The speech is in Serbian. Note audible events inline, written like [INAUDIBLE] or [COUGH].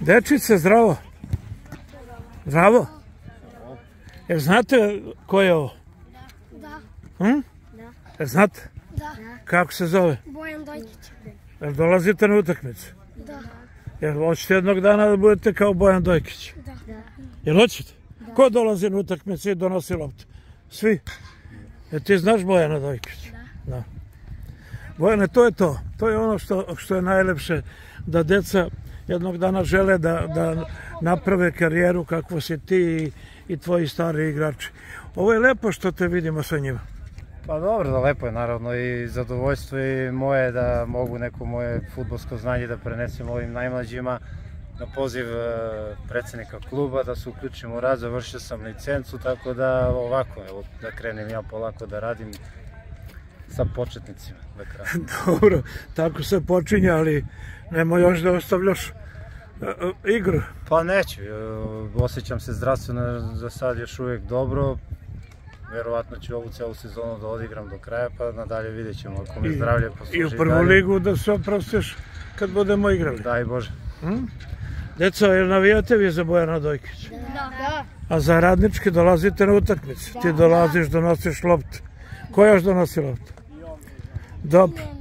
Dečice, zdravo. Zdravo. Jel znate ko je ovo? Da, Hm? da, Jel znate? da. Kako se zove? Bojan Dojkić. Jel dolazite na utakmicu? Da, Jel hoćete jednog dana da budete kao Bojan Dojkić? da. Jel hoćete? Ko dolazi na utakmicu i donosi loptu? Svi? Jel ti znaš Bojana Dojkić? Da. Bojane, to je to. To je ono što, što je najlepše, da deca jednog dana žele da, da naprave karijeru kakvu si ti i, i tvoji stari igrači. Ovo je lepo što te vidimo sa njima. Pa dobro, da lepo je naravno i zadovoljstvo i moje da mogu neko moje futbolsko znanje da prenesem ovim najmlađima na poziv e, predsednika kluba da se uključim u rad, završio sam licencu, tako da ovako, evo, da krenem ja polako da radim sa početnicima da. [LAUGHS] Dobro, tako se počinje, ali nemoj još da ostavljaš e, e, igru. Pa neću, e, osjećam se zdravstveno za sad još uvijek dobro, verovatno ću ovu celu sezonu da odigram do kraja, pa nadalje vidjet ćemo ako me zdravlje posluži I u prvu dalje. ligu da se oprostiš kad budemo igrali. Daj Bože. Hm? Deco, jel navijate vi za Bojana Dojkića? Da, da. A za radnički dolazite na utakmicu. Ti dolaziš, donosiš loptu. Ko još donosi loptu? Dobro.